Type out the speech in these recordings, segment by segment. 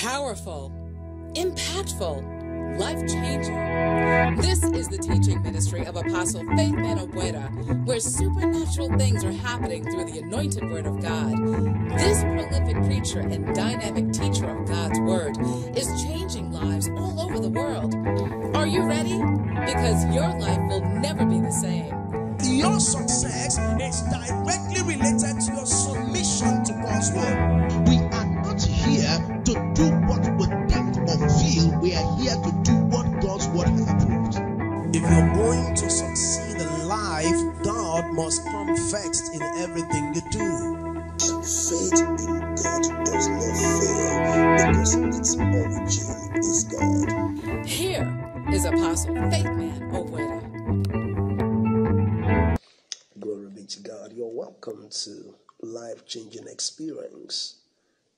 powerful, impactful, life changing. This is the teaching ministry of Apostle Faithman Ogboada, where supernatural things are happening through the anointed word of God. This prolific preacher and dynamic teacher of God's word is changing lives all over the world. Are you ready? Because your life will never be the same. Your success is directly related to your submission to God's word. You're going to succeed in life, God must come first in everything you do. Faith in God does not fail because its origin is God. Here is Apostle Faithman Ogboada. Glory be to God. You're welcome to life changing experience.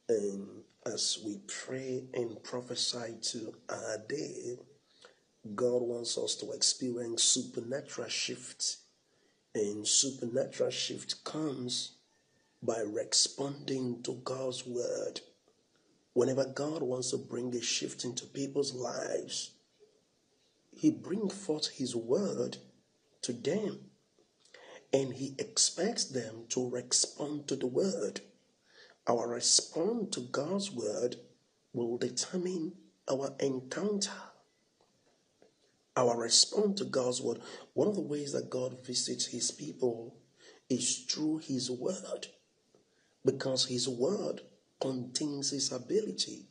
And as we pray and prophesy to our day, God wants us to experience supernatural shift. And supernatural shift comes by responding to God's word. Whenever God wants to bring a shift into people's lives, He brings forth His word to them and he expects them to respond to the word. Our response to God's word will determine our encounter. Our response to God's word, one of the ways that God visits his people is through his word, because his word contains his ability.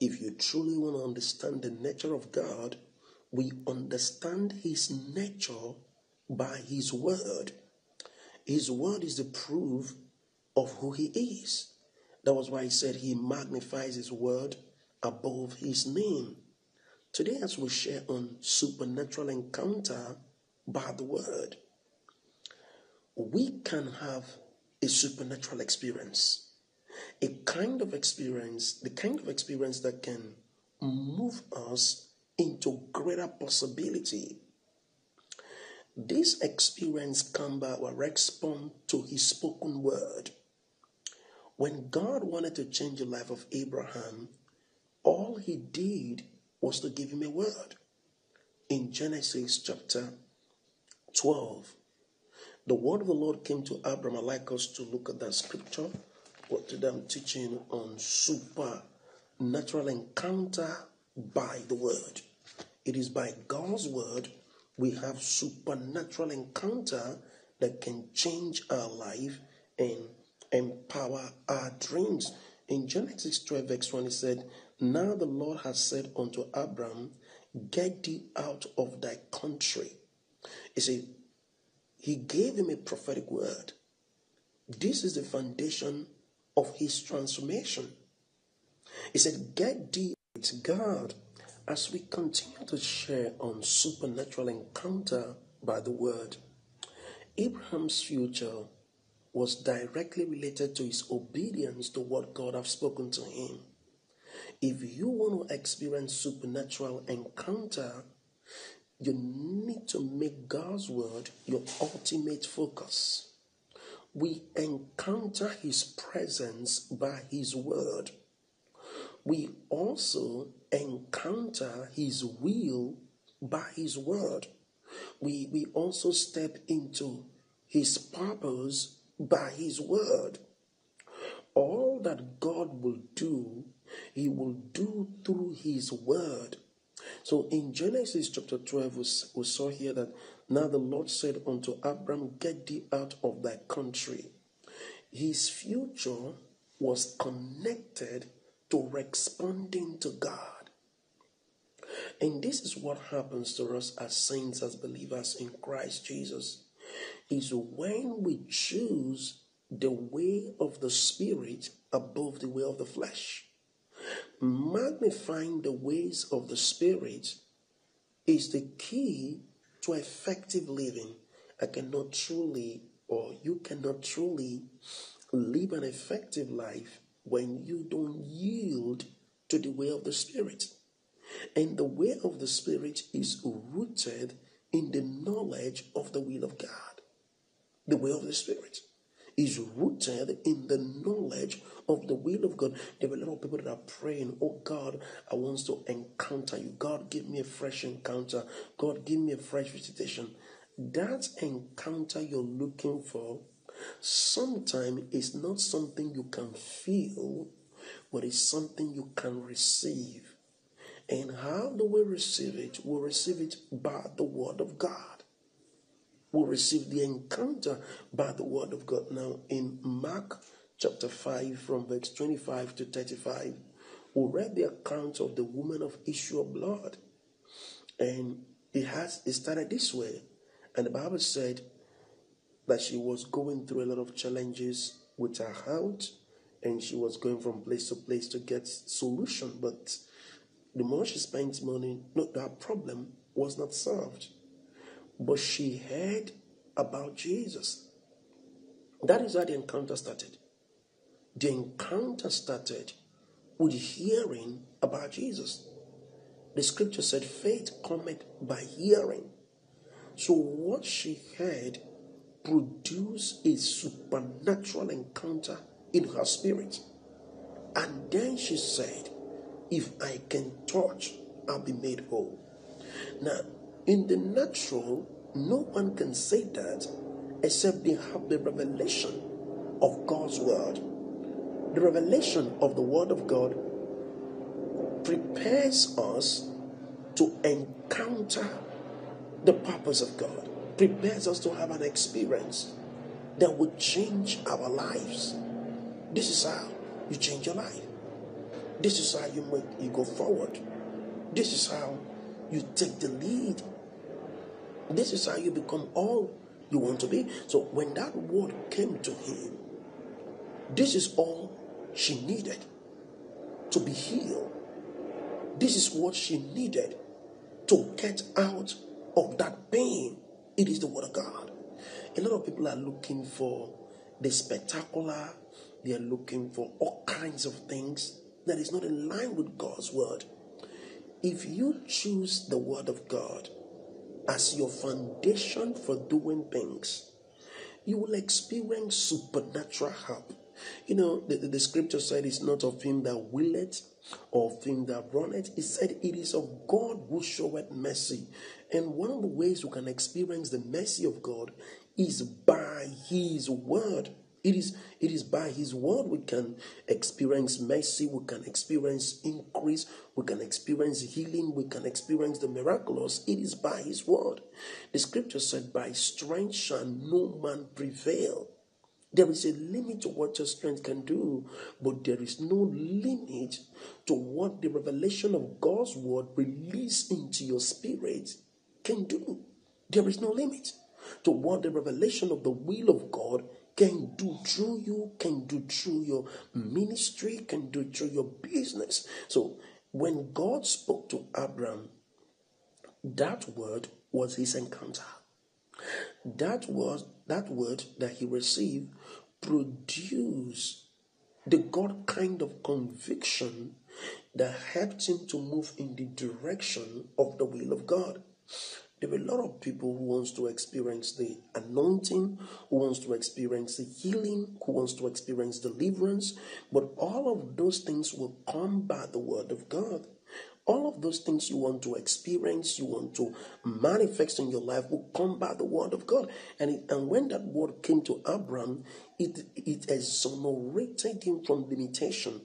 If you truly want to understand the nature of God, we understand his nature by his word. His word is the proof of who he is. That was why he said he magnifies his word above his name. Today, as we share on supernatural encounter by the word, we can have a supernatural experience. A kind of experience, the kind of experience that can move us into greater possibility this experience comes by our response to his spoken word. When God wanted to change the life of Abraham, all he did was to give him a word. In Genesis chapter 12, the word of the Lord came to Abraham. I'd like us to look at that scripture. What today I'm teaching on supernatural encounter by the word. It is by God's word we have supernatural encounter that can change our life and empower our dreams. In Genesis 12, verse 1, it said, Now the Lord has said unto Abram, Get thee out of thy country. He said, He gave him a prophetic word. This is the foundation of his transformation. He said, Get thee to God as we continue to share on supernatural encounter by the word, Abraham's future was directly related to his obedience to what God have spoken to him. If you want to experience supernatural encounter, you need to make God's word your ultimate focus. We encounter his presence by his word we also encounter his will by his word. We, we also step into his purpose by his word. All that God will do, he will do through his word. So in Genesis chapter 12, we, saw here that now the Lord said unto Abram, Get thee out of thy country. His future was connected to responding to God. And this is what happens to us as saints, as believers in Christ Jesus, is when we choose the way of the Spirit above the way of the flesh. Magnifying the ways of the Spirit is the key to effective living. I cannot truly, or you cannot truly live an effective life when you don't yield to the way of the Spirit. And the way of the Spirit is rooted in the knowledge of the will of God. The way of the Spirit is rooted in the knowledge of the will of God. There are a lot of people that are praying, Oh God, I want to encounter you. God, give me a fresh encounter. God, give me a fresh visitation. That encounter you're looking for sometimes is not something you can feel, but it's something you can receive. And how do we receive it? We receive it by the Word of God. We receive the encounter by the Word of God. Now, in Mark chapter 5, from verse 25 to 35, we read the account of the woman of issue of blood. And it has it started this way. And the Bible said that she was going through a lot of challenges with her health and she was going from place to place to get solution but the more she spent money, no, that problem was not solved. But she heard about Jesus. That is how the encounter started. The encounter started with hearing about Jesus. The scripture said, faith cometh by hearing. So what she heard produced a supernatural encounter in her spirit. And then she said, if I can touch, I'll be made whole. Now, in the natural, no one can say that except they have the revelation of God's word. The revelation of the word of God prepares us to encounter the purpose of God, prepares us to have an experience that will change our lives. This is how you change your life. This is how you make you go forward. This is how you take the lead. This is how you become all you want to be. So when that word came to him, this is all she needed to be healed. This is what she needed to get out of that pain. It is the word of God. A lot of people are looking for the spectacular, they are looking for all kinds of things that is not in line with God's word. If you choose the word of God as your foundation for doing things, you will experience supernatural help. You know, the, the, scripture said it's not of him that willeth or of him that runneth. It said it is of God who showeth mercy. And one of the ways you can experience the mercy of God is by his word. It is, it is by His word we can experience mercy, we can experience increase, we can experience healing, we can experience the miraculous. It is by His word. The scripture said, By strength shall no man prevail. There is a limit to what your strength can do, but there is no limit to what the revelation of God's word released into your spirit can do. There is no limit to what the revelation of the will of God can do through you, can do through your ministry, can do through your business. So when God spoke to Abraham, that word was his encounter. That was that word that he received produced the God kind of conviction that helped him to move in the direction of the will of God. There are a lot of people who wants to experience the anointing, who wants to experience the healing, who wants to experience deliverance, but all of those things will come by the word of God. All of those things you want to experience, you want to manifest in your life will come by the word of God. And, it, and when that word came to Abraham, it, it exonerated him from limitation.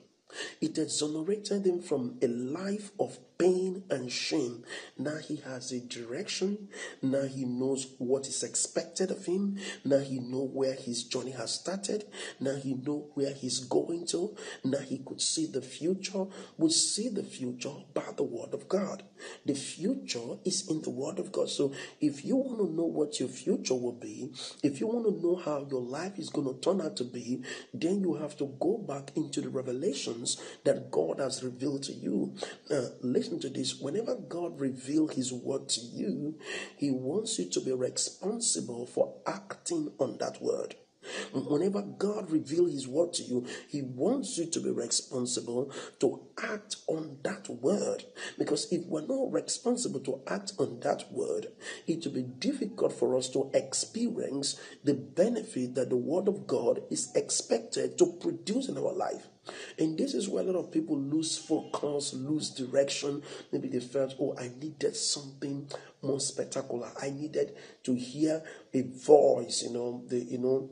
It exonerated him from a life of pain and shame. Now he has a direction. Now he knows what is expected of him. Now he know where his journey has started. Now he know where he's going to. Now he could see the future. We see the future by the word of God. The future is in the word of God. So if you want to know what your future will be, if you want to know how your life is going to turn out to be, then you have to go back into the revelations that God has revealed to you. Uh, listen listen to this. Whenever God reveals His word to you, He wants you to be responsible for acting on that word. Whenever God reveals His word to you, He wants you to be responsible to act on that word. Because if we're not responsible to act on that word, it will be difficult for us to experience the benefit that the word of God is expected to produce in our life. And this is where a lot of people lose focus, lose direction. Maybe they felt, oh, I needed something more spectacular. I needed to hear a voice, you know, the you know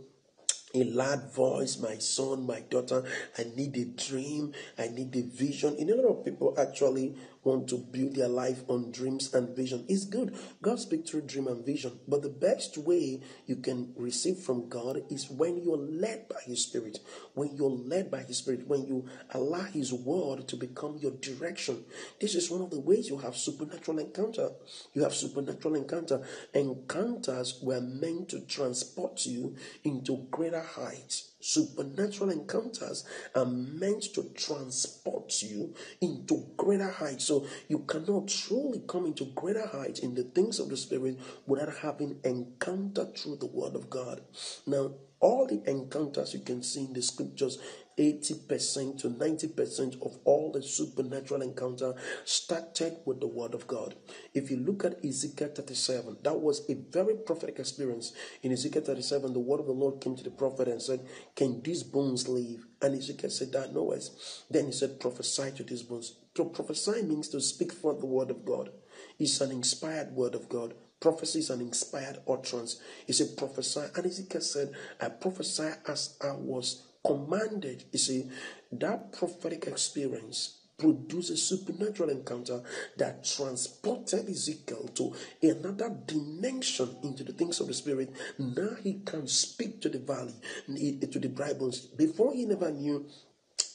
a loud voice, my son, my daughter. I need a dream. I need a vision. Know, a lot of people actually want to build their life on dreams and vision. It's good. God speaks through dream and vision. But the best way you can receive from God is when you're led by His Spirit. When you're led by His Spirit, when you allow His word to become your direction. This is one of the ways you have supernatural encounter. You have supernatural encounter. Encounters were meant to transport you into greater heights Supernatural encounters are meant to transport you into greater heights. So you cannot truly come into greater heights in the things of the Spirit without having encounter through the Word of God. Now, all the encounters you can see in the scriptures 80% to 90% of all the supernatural encounter started with the word of God. If you look at Ezekiel 37, that was a very prophetic experience. In Ezekiel 37, the word of the Lord came to the prophet and said, Can these bones live? And Ezekiel said, That no knows. Then he said, Prophesy to these bones. To prophesy means to speak forth the word of God. It's an inspired word of God. Prophecy is an inspired utterance. He said, prophesy. And Ezekiel said, I prophesy as I was commanded. You see, that prophetic experience produced a supernatural encounter that transported Ezekiel to another dimension into the things of the spirit. Now he can speak to the valley, eh, to the dry bones. Before he never knew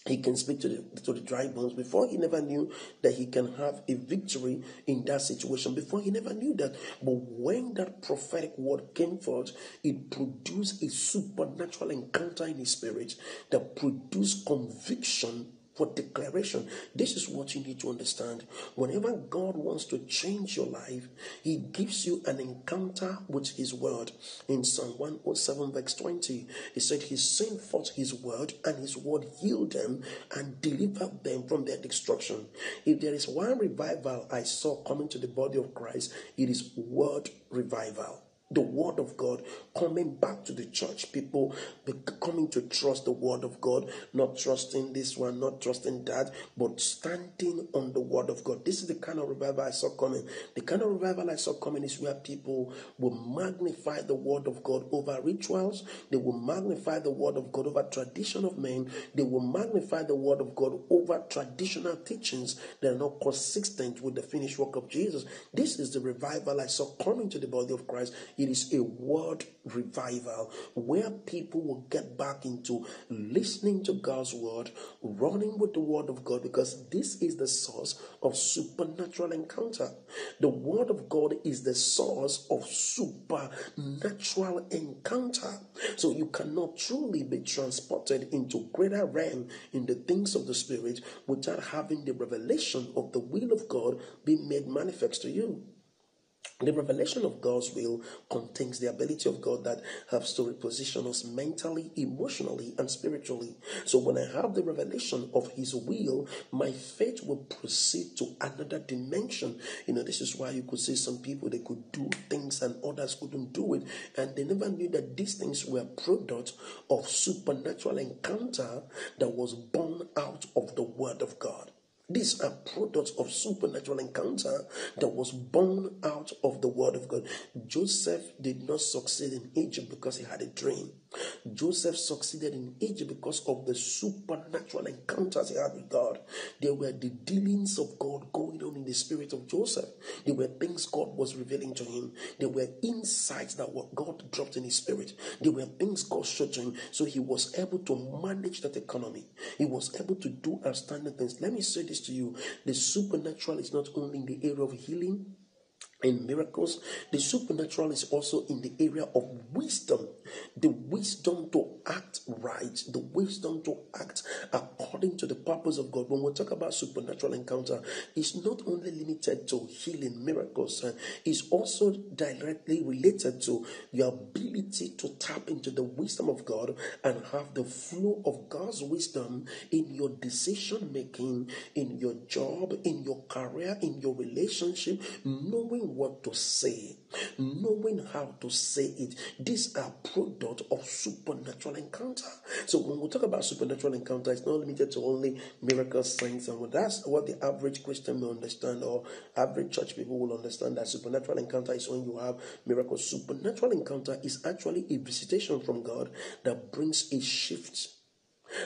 he can speak to the, to the dry bones before he never knew that he can have a victory in that situation. Before he never knew that. But when that prophetic word came forth it produced a supernatural encounter in his spirit that produced conviction for declaration. This is what you need to understand. Whenever God wants to change your life, He gives you an encounter with His word. In Psalm 107, verse 20, He said, He sent forth His word, and His word healed them and delivered them from their destruction. If there is one revival I saw coming to the body of Christ, it is word revival the word of God coming back to the church. People coming to trust the word of God, not trusting this one, not trusting that, but standing on the word of God. This is the kind of revival I saw coming. The kind of revival I saw coming is where people will magnify the word of God over rituals. They will magnify the word of God over tradition of men. They will magnify the word of God over traditional teachings that are not consistent with the finished work of Jesus. This is the revival I saw coming to the body of Christ. Is a word revival where people will get back into listening to God's word, running with the word of God, because this is the source of supernatural encounter. The word of God is the source of supernatural encounter. So you cannot truly be transported into greater realm in the things of the spirit without having the revelation of the will of God be made manifest to you. The revelation of God's will contains the ability of God that helps to reposition us mentally, emotionally, and spiritually. So when I have the revelation of His will, my faith will proceed to another dimension. You know, this is why you could see some people they could do things and others couldn't do it, and they never knew that these things were products of supernatural encounter that was born out of the Word of God. These are products of supernatural encounter that was born out of the word of God. Joseph did not succeed in Egypt because he had a dream. Joseph succeeded in Egypt because of the supernatural encounters he had with God. There were the dealings of God going on in the spirit of Joseph. There were things God was revealing to him. There were insights that were God dropped in his spirit. There were things God showed to him. So he was able to manage that economy. He was able to do outstanding things. Let me say this to you the supernatural is not only in the area of healing in miracles. The supernatural is also in the area of wisdom. The wisdom to act right, the wisdom to act according to the purpose of God. When we talk about supernatural encounter, it's not only limited to healing miracles, uh, it's also directly related to your ability to tap into the wisdom of God and have the flow of God's wisdom in your decision making, in your job, in your career, in your relationship, knowing what to say, knowing how to say it. These are product of supernatural encounter. So when we talk about supernatural encounter, it's not limited to only miracles, signs, and what that's what the average Christian will understand, or average church people will understand that supernatural encounter is when you have miracles. Supernatural encounter is actually a visitation from God that brings a shift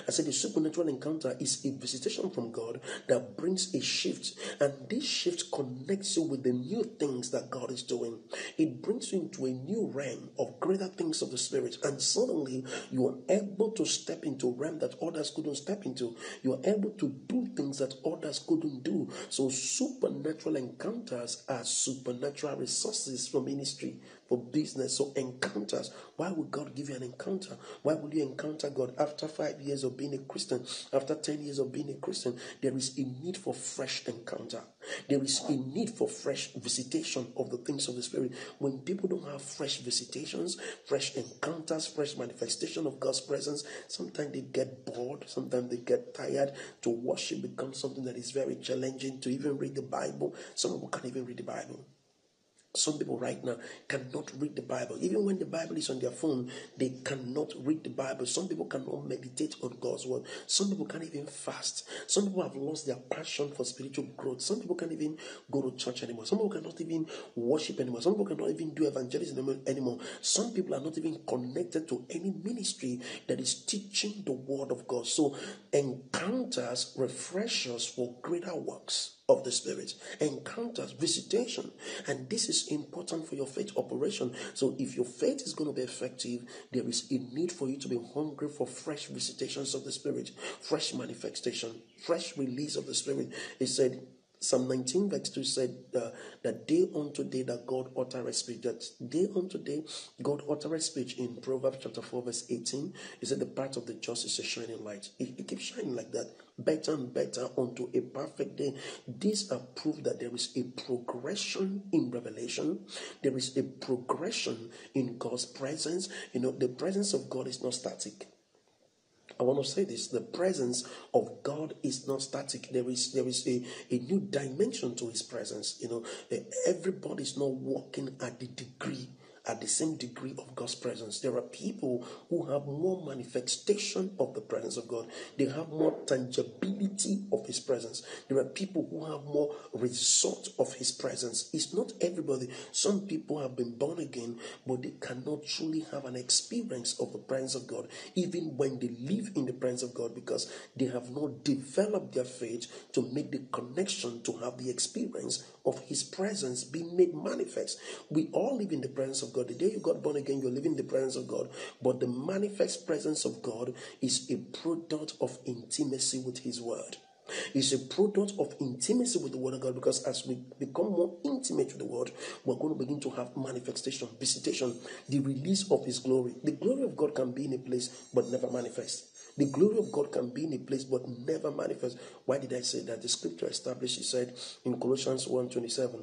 I said the supernatural encounter is a visitation from God that brings a shift, and this shift connects you with the new things that God is doing. It brings you into a new realm of greater things of the Spirit, and suddenly you are able to step into a realm that others couldn't step into. You are able to do things that others couldn't do. So supernatural encounters are supernatural resources for ministry for business. So encounters. Why would God give you an encounter? Why would you encounter God after five years of being a Christian? After ten years of being a Christian, there is a need for fresh encounter. There is a need for fresh visitation of the things of the Spirit. When people don't have fresh visitations, fresh encounters, fresh manifestation of God's presence, sometimes they get bored, sometimes they get tired. To worship becomes something that is very challenging. To even read the Bible, some people can't even read the Bible. Some people right now cannot read the Bible. Even when the Bible is on their phone, they cannot read the Bible. Some people cannot meditate on God's word. Some people can't even fast. Some people have lost their passion for spiritual growth. Some people can't even go to church anymore. Some people cannot even worship anymore. Some people cannot even do evangelism anymore. Some people are not even connected to any ministry that is teaching the word of God. So encounters refresh us for greater works of the Spirit, encounters, visitation. And this is important for your faith operation. So, if your faith is going to be effective, there is a need for you to be hungry for fresh visitations of the Spirit, fresh manifestation, fresh release of the Spirit. He said, Psalm 19, verse 2 said uh, that day unto day that God uttereth speech. That day unto day God uttereth speech in Proverbs chapter 4, verse 18. He said the path of the just is a shining light. It, it keeps shining like that, better and better unto a perfect day. These are proof that there is a progression in revelation. There is a progression in God's presence. You know, the presence of God is not static. I want to say this the presence of God is not static. There is there is a, a new dimension to his presence. You know, everybody is not walking at the degree at the same degree of God's presence. There are people who have more manifestation of the presence of God, they have more tangibility of His presence. There are people who have more result of His presence. It's not everybody. Some people have been born again, but they cannot truly have an experience of the presence of God, even when they live in the presence of God, because they have not developed their faith to make the connection to have the experience of His presence being made manifest. We all live in the presence of God. The day you got born again, you're living in the presence of God. But the manifest presence of God is a product of intimacy with His Word. It's a product of intimacy with the Word of God because as we become more intimate with the Word, we're going to begin to have manifestation, visitation, the release of His glory. The glory of God can be in a place but never manifest. The glory of God can be in a place but never manifest. Why did I say that? The scripture established, it said in Colossians 1.27,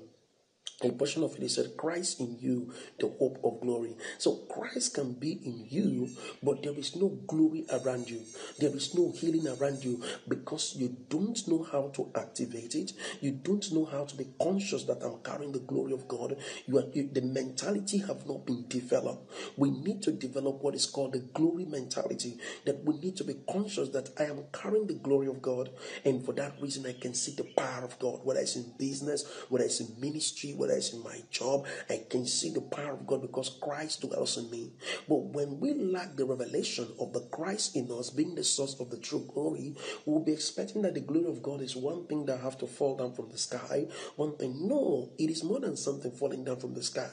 a portion of it said, Christ in you, the hope of glory. So Christ can be in you, but there is no glory around you. There is no healing around you because you don't know how to activate it. You don't know how to be conscious that I'm carrying the glory of God. You are, you, the mentality have not been developed. We need to develop what is called the glory mentality. That we need to be conscious that I am carrying the glory of God, and for that reason I can see the power of God, whether it's in business, whether it's in ministry, whether it's in my job, I can see the power of God because Christ dwells in me. But when we lack the revelation of the Christ in us being the source of the true glory, we'll be expecting that the glory of God is one thing that have to fall down from the sky. One thing, no, it is more than something falling down from the sky.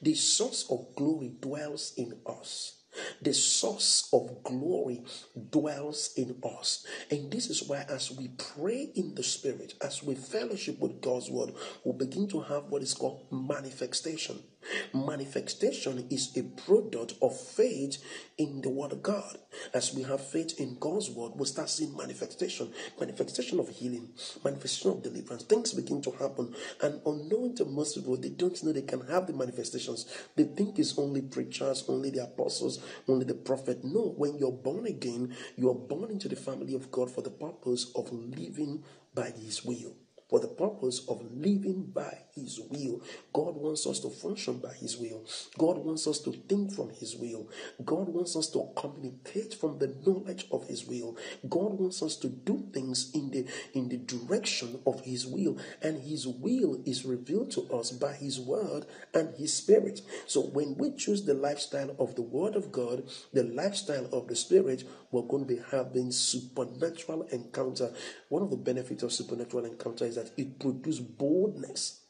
The source of glory dwells in us. The source of glory dwells in us. And this is why, as we pray in the Spirit, as we fellowship with God's Word, we begin to have what is called manifestation. Manifestation is a product of faith in the Word of God. As we have faith in God's Word, we start seeing manifestation manifestation of healing, manifestation of deliverance. Things begin to happen. And unknown to most people, they don't know they can have the manifestations. They think it's only preachers, only the apostles, only the prophet. No, when you're born again, you are born into the family of God for the purpose of living by His will for the purpose of living by His will. God wants us to function by His will. God wants us to think from His will. God wants us to communicate from the knowledge of His will. God wants us to do things in the in the direction of His will, and His will is revealed to us by His Word and His Spirit. So when we choose the lifestyle of the Word of God, the lifestyle of the Spirit, we're going to be having supernatural encounter. One of the benefits of supernatural encounter is that it produces boldness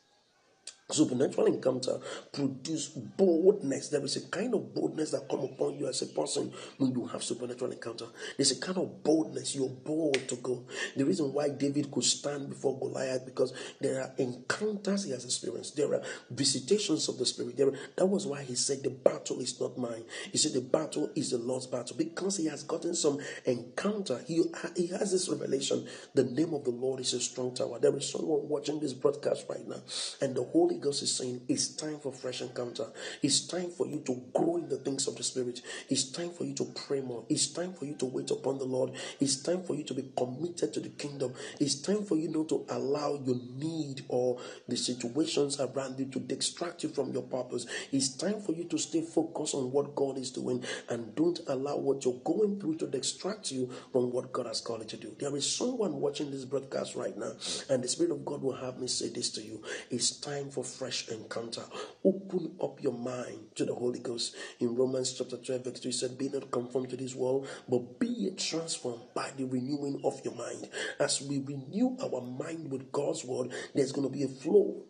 supernatural encounter produce boldness. There is a kind of boldness that come upon you as a person when you have supernatural encounter. There's a kind of boldness. You're bold to go. The reason why david could stand before goliath because there are encounters he has experienced. There are visitations of the spirit. There that was why he said the battle is not mine. He said the battle is the lord's battle. Because he has gotten some encounter he, he has this revelation. The name of the lord is a strong tower. There is someone watching this broadcast right now and the holy Holy Ghost is saying it's time for fresh encounter. It's time for you to grow in the things of the Spirit. It's time for you to pray more. It's time for you to wait upon the Lord. It's time for you to be committed to the kingdom. It's time for you not to allow your need or the situations around you to distract you from your purpose. It's time for you to stay focused on what God is doing and don't allow what you're going through to distract you from what God has called you to do. There is someone watching this broadcast right now, and the Spirit of God will have me say this to you. It's time for fresh encounter. Open up your mind to the Holy Ghost. In Romans chapter 12, verse 2, he said, Be not conformed to this world, but be transformed by the renewing of your mind. As we renew our mind with God's word, there's going to be a flow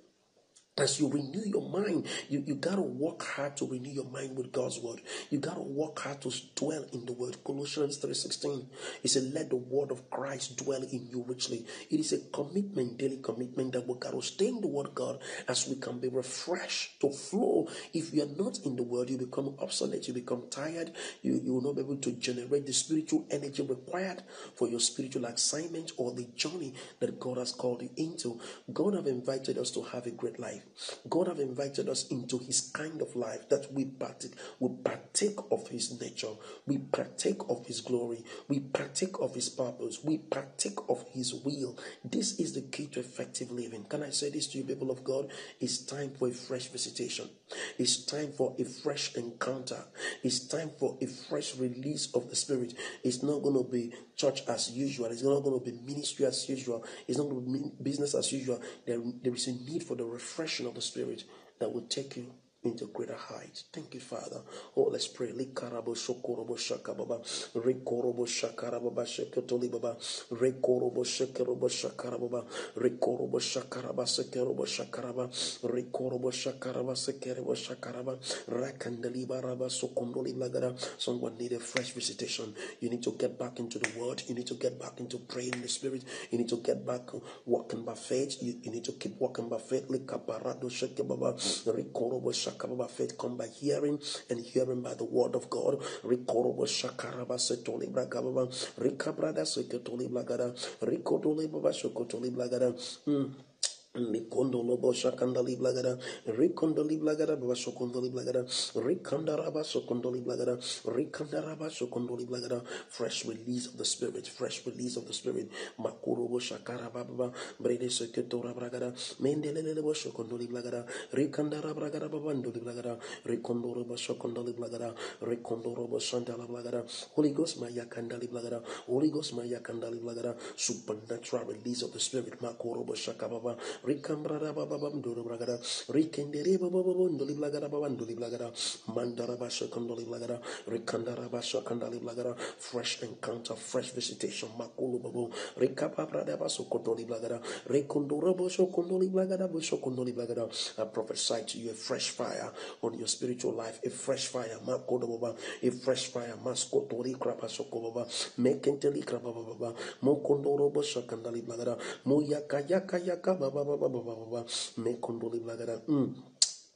as you renew your mind, you, you got to work hard to renew your mind with God's word. You got to work hard to dwell in the word. Colossians 3.16, it said, let the word of Christ dwell in you richly. It is a commitment, daily commitment that we got to stay in the word God as we can be refreshed to flow. If you are not in the word, you become obsolete, you become tired, you, you will not be able to generate the spiritual energy required for your spiritual assignment or the journey that God has called you into. God have invited us to have a great life. God have invited us into his kind of life that we partake, we partake of his nature, we partake of his glory, we partake of his purpose, we partake of his will. This is the key to effective living. Can I say this to you, people of God? It's time for a fresh visitation. It's time for a fresh encounter. It's time for a fresh release of the Spirit. It's not going to be church as usual. It's not going to be ministry as usual. It's not going to be business as usual. There, there is a need for the refreshing of the Spirit that will take you into greater heights. Thank you, Father. Oh, let's pray. Likarabo shokorobo shakababa. Rekorobo shakarababa shekotoli baba. Rekorobo shekerobo shakarababa. Rekorobo shakaraba sekerobo shakaraba. Rekorobo shakaraba sekerobo shakaraba. Rakandali baraba sokondoli lagara. Someone need a fresh visitation. You need to get back into the word. You need to get back into praying in the spirit. You need to get back walking by faith. You, you need to keep walking by faith. Shekebaba. Rekorobo shakaraba shakababa faith come by hearing and hearing by the word of God. Rikorobo shakaraba setoli bragababa. Rikabrada seketoli blagada. Rikodoli baba shokotoli blagada. Mm. Mm. Likondolo bosha kandali blagada, rikondoli blagada, basho kondoli blagada, rikandaraba sokondoli blagada, rikandaraba sokondoli blagada, fresh release of the spirit, fresh release of the spirit, makuro bosha karababa, brede seketora bragada, mendelele bosho kondoli blagada, rikandara bragada babandoli blagada, rikondoro bosho kondoli blagada, rikondoro boshandala blagada, Holy Ghost maya kandali blagada, Holy Ghost maya kandali blagada, supernatural release of the spirit, makuro bosha kababa, Rikambrada baba bamdoro bragada. Rikendere baba baba ndoli blagada baba ndoli blagada. Mandara basha kandoli blagada. Rikandara basha kandali blagada. Fresh encounter, fresh visitation. Makulu babo. Rikapa brada baso kondoli blagada. Rekondoro bosho kondoli blagada bosho kondoli blagada. I prophesy to you a fresh fire on your spiritual life, a fresh fire. Makodo baba. A fresh fire. Maskotori krapa soko baba. Mekenteli krapa baba. Mokondoro bosho kandali blagada. Moyaka yaka yaka baba baba baba baba. Mekondoli blagada. Mm.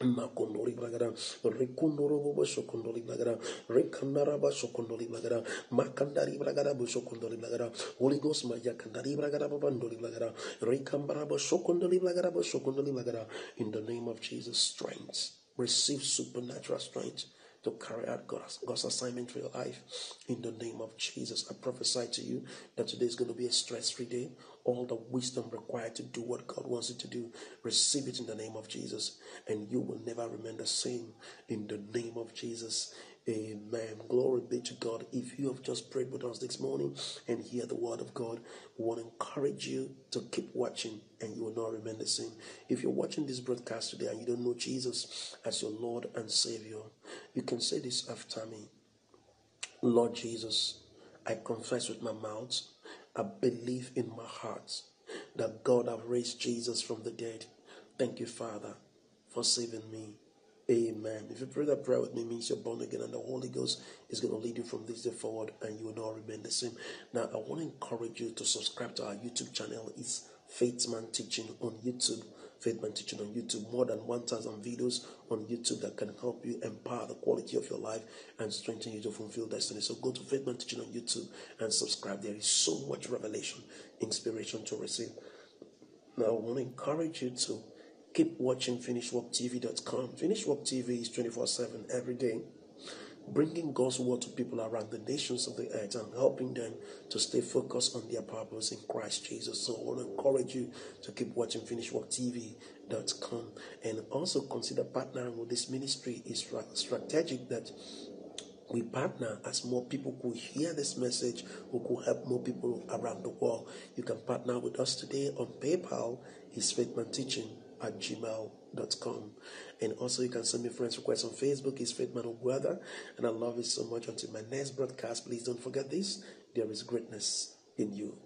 Makondoli blagada, rekundoro bobo shokondoli blagada, rekandara ba shokondoli blagada, makandari blagada bo shokondoli blagada, Holy Ghost maya kandari blagada babandoli blagada, rekambara bo shokondoli blagada bo shokondoli blagada. In the name of Jesus, strength, receive supernatural strength to carry out God's, God's assignment for your life. In the name of Jesus, I prophesy to you that today is going to be a stress free day. All the wisdom required to do what God wants you to do, receive it in the name of Jesus, and you will never remain the same. In the name of Jesus. Amen. Glory be to God. If you have just prayed with us this morning and hear the word of God, we want to encourage you to keep watching and you will not remain the same. If you're watching this broadcast today and you don't know Jesus as your Lord and Savior, you can say this after me Lord Jesus, I confess with my mouth, I believe in my heart that God have raised Jesus from the dead. Thank you, Father, for saving me. Amen. If you pray that prayer with me, means you're born again, and the Holy Ghost is going to lead you from this day forward, and you will not remain the same. Now, I want to encourage you to subscribe to our YouTube channel. It's Faithman Teaching on YouTube. Faithman Teaching on YouTube. More than 1,000 videos on YouTube that can help you empower the quality of your life and strengthen you to fulfill destiny. So go to Faithman Teaching on YouTube and subscribe. There is so much revelation, inspiration to receive. Now, I want to encourage you to keep watching finishedworktv.com. Finishwork TV is 24 7 every day, bringing God's word to people around the nations of the earth and helping them to stay focused on their purpose in Christ Jesus. So I want to encourage you to keep watching finishedworktv.com and also consider partnering with this ministry. It's strategic that we partner as more people could hear this message who could help more people around the world. You can partner with us today on PayPal. Is Faithman Teaching at gmail.com. And also, you can send me friends requests on Facebook. It's Faithman Ogboada. And I love you so much. Until my next broadcast, please don't forget this there is greatness in you.